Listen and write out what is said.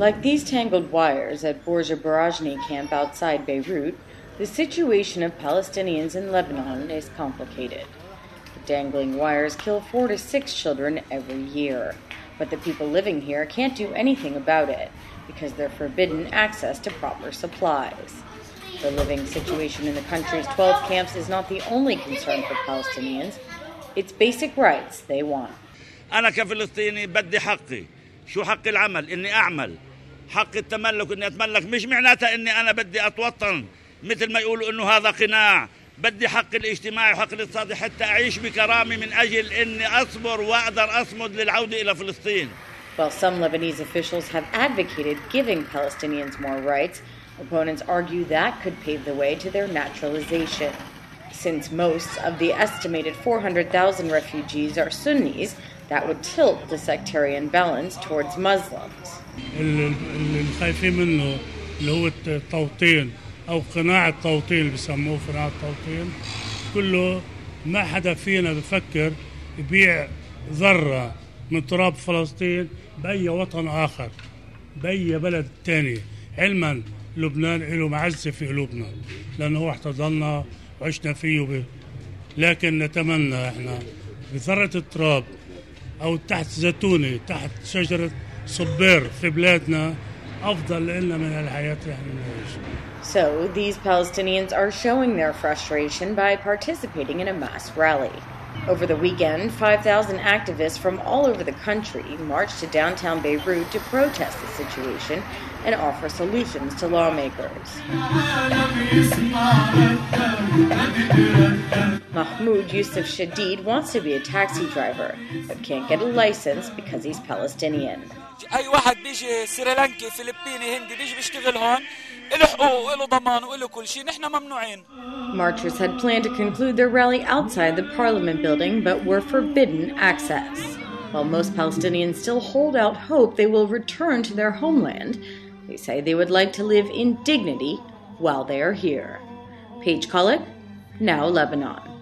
Like these tangled wires at Burj el-Barajneh camp outside Beirut, the situation of Palestinians in Lebanon is complicated. The dangling wires kill four to six children every year, but the people living here can't do anything about it because they're forbidden access to proper supplies. The living situation in the country's 12 camps is not the only concern for Palestinians. It's basic rights they want. حق التملك إني أتملك مش معناتها إني أنا بدي أتوطن مثل ما يقولوا إنه هذا قناع. بدي حق الاجتماعي وحق الاقتصادي حتى أعيش بكرامة من أجل إني أصبر وأقدر أصمد للعودة إلى فلسطين. While some Lebanese officials have advocated giving Palestinians more rights, opponents argue that could pave the way to their naturalization. Since most of the estimated 400,000 refugees are Sunnis, that would tilt the sectarian balance towards Muslims. اللي خايفين منه اللي هو التوطين او قناع التوطين اللي بسموه قناع التوطين كله ما حدا فينا بفكر يبيع ذره من تراب فلسطين باي وطن اخر باي بلد تاني علما لبنان له معزه في قلوبنا لانه هو احتضننا وعشنا فيه ب... لكن نتمنى إحنا بذرة التراب أو تحت زيتونه تحت شجرة صبير في بلادنا افضل لنا من الحياه اللي احنا بنعيشها So, these Palestinians are showing their frustration by participating in a mass rally. Over the weekend, 5,000 activists from all over the country marched to downtown Beirut to protest the situation and offer solutions to lawmakers. Mahmoud Yusuf Shadid wants to be a taxi driver, but can't get a license because he's Palestinian. اي واحد بيجي سريلانكي فلبيني هندي بيجي بيشتغل هون له حقوق ضمان وله كل شيء نحن ممنوعين Marchers had planned to conclude their rally outside the parliament building but were forbidden access. While most Palestinians still hold out hope they will return to their homeland, they say they would like to live in dignity while they are here. Paige Kollock, Now Lebanon.